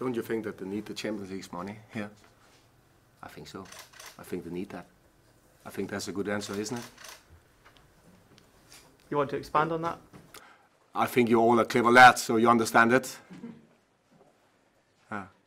Don't you think that they need the Champions League's money here? I think so. I think they need that. I think that's a good answer, isn't it? You want to expand on that? I think you all are clever lads, so you understand it. yeah.